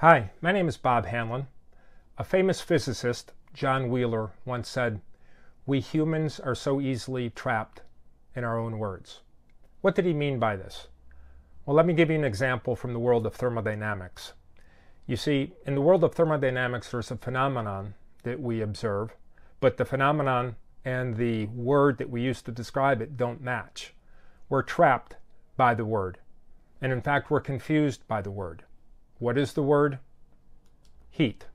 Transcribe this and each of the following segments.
Hi, my name is Bob Hanlon. A famous physicist, John Wheeler, once said, We humans are so easily trapped in our own words. What did he mean by this? Well, let me give you an example from the world of thermodynamics. You see, in the world of thermodynamics, there's a phenomenon that we observe, but the phenomenon and the word that we use to describe it don't match. We're trapped by the word. And in fact, we're confused by the word. What is the word? Heat.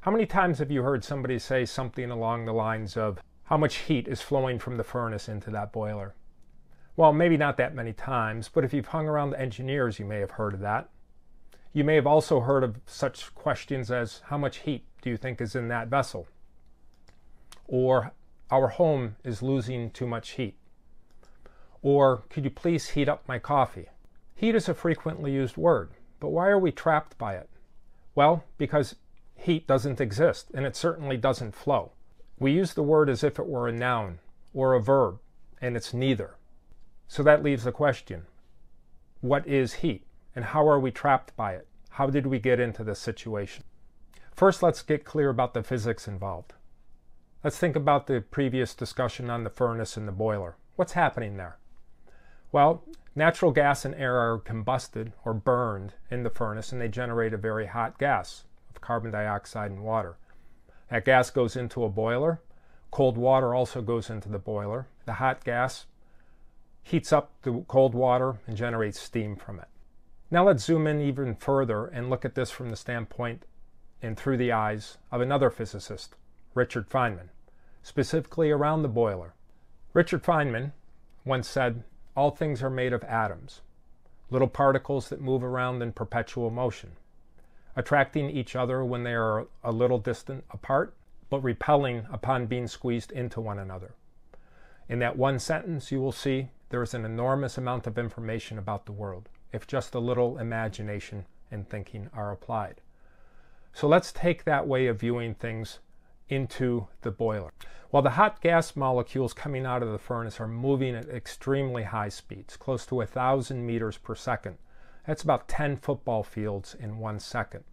How many times have you heard somebody say something along the lines of, how much heat is flowing from the furnace into that boiler? Well, maybe not that many times, but if you've hung around the engineers, you may have heard of that. You may have also heard of such questions as, how much heat do you think is in that vessel? Or, our home is losing too much heat. Or, could you please heat up my coffee? Heat is a frequently used word. But why are we trapped by it? Well, because heat doesn't exist, and it certainly doesn't flow. We use the word as if it were a noun or a verb, and it's neither. So that leaves the question what is heat, and how are we trapped by it? How did we get into this situation? First, let's get clear about the physics involved. Let's think about the previous discussion on the furnace and the boiler. What's happening there? Well, Natural gas and air are combusted or burned in the furnace and they generate a very hot gas of carbon dioxide and water. That gas goes into a boiler. Cold water also goes into the boiler. The hot gas heats up the cold water and generates steam from it. Now let's zoom in even further and look at this from the standpoint and through the eyes of another physicist, Richard Feynman, specifically around the boiler. Richard Feynman once said, all things are made of atoms, little particles that move around in perpetual motion, attracting each other when they are a little distant apart, but repelling upon being squeezed into one another. In that one sentence, you will see there is an enormous amount of information about the world, if just a little imagination and thinking are applied. So let's take that way of viewing things into the boiler. While the hot gas molecules coming out of the furnace are moving at extremely high speeds, close to 1,000 meters per second, that's about 10 football fields in one second.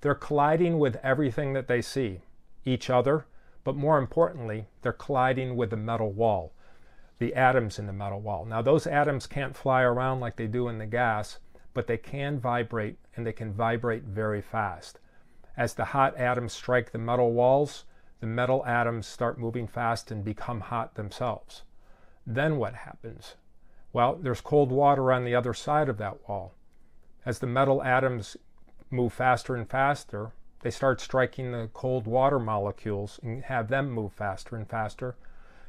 They're colliding with everything that they see, each other, but more importantly, they're colliding with the metal wall, the atoms in the metal wall. Now, those atoms can't fly around like they do in the gas, but they can vibrate, and they can vibrate very fast. As the hot atoms strike the metal walls, the metal atoms start moving fast and become hot themselves. Then what happens? Well, there's cold water on the other side of that wall. As the metal atoms move faster and faster, they start striking the cold water molecules and have them move faster and faster.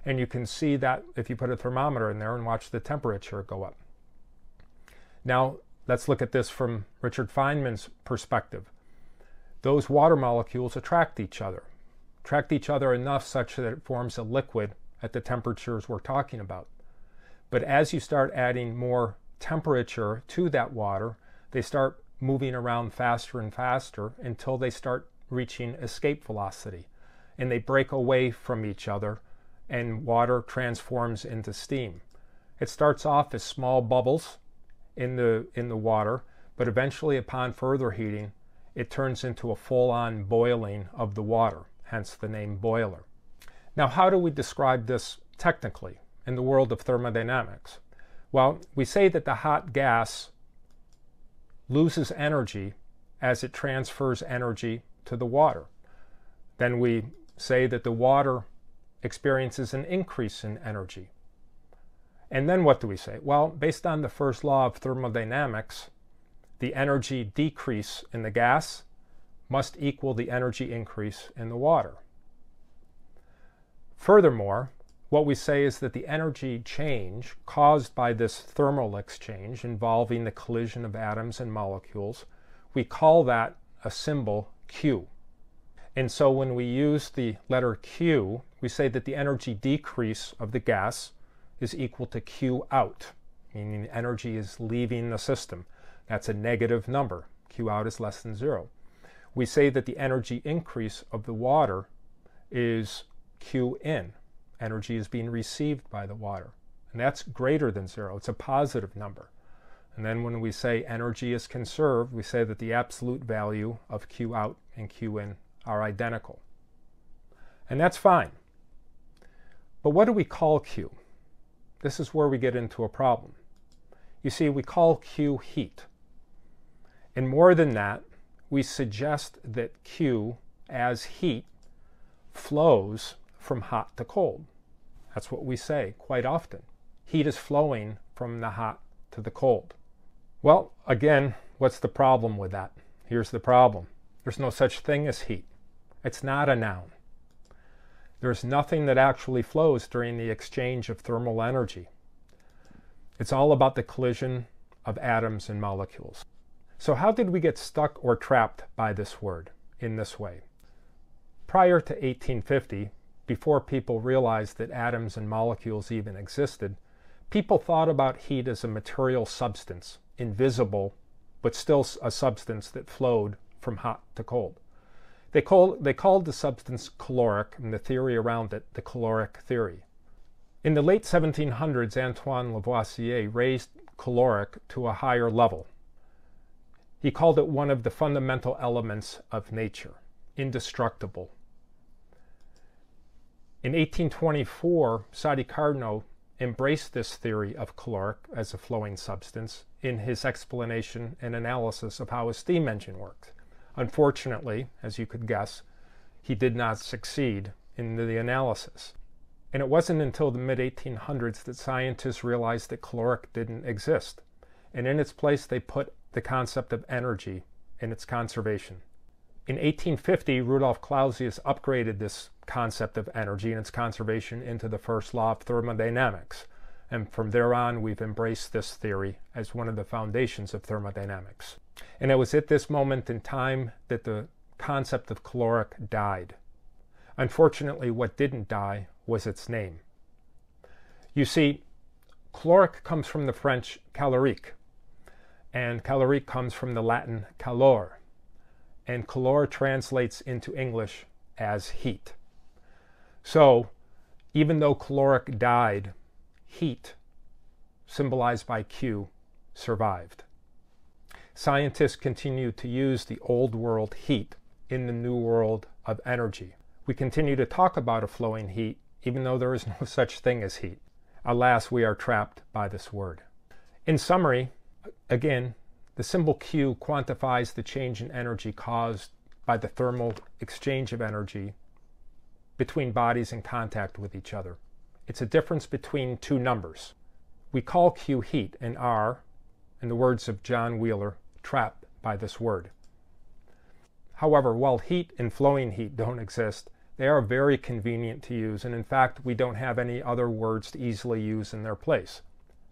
And you can see that if you put a thermometer in there and watch the temperature go up. Now, let's look at this from Richard Feynman's perspective. Those water molecules attract each other attract each other enough such that it forms a liquid at the temperatures we're talking about. But as you start adding more temperature to that water, they start moving around faster and faster until they start reaching escape velocity and they break away from each other and water transforms into steam. It starts off as small bubbles in the in the water, but eventually upon further heating, it turns into a full-on boiling of the water hence the name boiler. Now, how do we describe this technically in the world of thermodynamics? Well, we say that the hot gas loses energy as it transfers energy to the water. Then we say that the water experiences an increase in energy. And then what do we say? Well, based on the first law of thermodynamics, the energy decrease in the gas must equal the energy increase in the water. Furthermore, what we say is that the energy change caused by this thermal exchange involving the collision of atoms and molecules, we call that a symbol Q. And so when we use the letter Q, we say that the energy decrease of the gas is equal to Q out, meaning the energy is leaving the system. That's a negative number. Q out is less than zero we say that the energy increase of the water is Q in. Energy is being received by the water. And that's greater than zero. It's a positive number. And then when we say energy is conserved, we say that the absolute value of Q out and Q in are identical. And that's fine. But what do we call Q? This is where we get into a problem. You see, we call Q heat. And more than that, we suggest that Q as heat flows from hot to cold. That's what we say quite often. Heat is flowing from the hot to the cold. Well, again, what's the problem with that? Here's the problem there's no such thing as heat, it's not a noun. There's nothing that actually flows during the exchange of thermal energy. It's all about the collision of atoms and molecules. So, how did we get stuck or trapped by this word in this way? Prior to 1850, before people realized that atoms and molecules even existed, people thought about heat as a material substance, invisible, but still a substance that flowed from hot to cold. They, call, they called the substance caloric and the theory around it the caloric theory. In the late 1700s, Antoine Lavoisier raised caloric to a higher level. He called it one of the fundamental elements of nature, indestructible. In 1824, Sadi Carnot embraced this theory of caloric as a flowing substance in his explanation and analysis of how a steam engine worked. Unfortunately, as you could guess, he did not succeed in the analysis. And it wasn't until the mid 1800s that scientists realized that caloric didn't exist. And in its place, they put the concept of energy and its conservation. In 1850, Rudolf Clausius upgraded this concept of energy and its conservation into the first law of thermodynamics. And from there on, we've embraced this theory as one of the foundations of thermodynamics. And it was at this moment in time that the concept of caloric died. Unfortunately, what didn't die was its name. You see, caloric comes from the French calorique, and calorique comes from the Latin calor, and calor translates into English as heat. So, even though caloric died, heat, symbolized by Q, survived. Scientists continue to use the old world heat in the new world of energy. We continue to talk about a flowing heat, even though there is no such thing as heat. Alas, we are trapped by this word. In summary, again, the symbol Q quantifies the change in energy caused by the thermal exchange of energy between bodies in contact with each other. It's a difference between two numbers. We call Q heat and are, in the words of John Wheeler, trapped by this word. However, while heat and flowing heat don't exist, they are very convenient to use, and in fact, we don't have any other words to easily use in their place.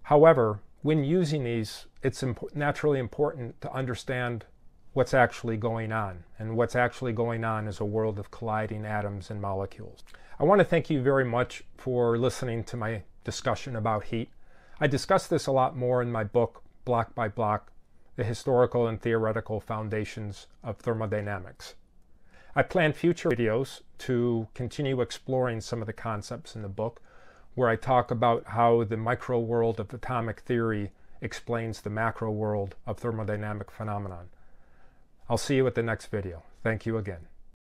However, when using these, it's imp- naturally important to understand what's actually going on. And what's actually going on is a world of colliding atoms and molecules. I want to thank you very much for listening to my discussion about heat. I discuss this a lot more in my book, Block by Block The Historical and Theoretical Foundations of Thermodynamics. I plan future videos to continue exploring some of the concepts in the book, where I talk about how the micro world of atomic theory explains the macro world of thermodynamic phenomenon. I'll see you at the next video. Thank you again.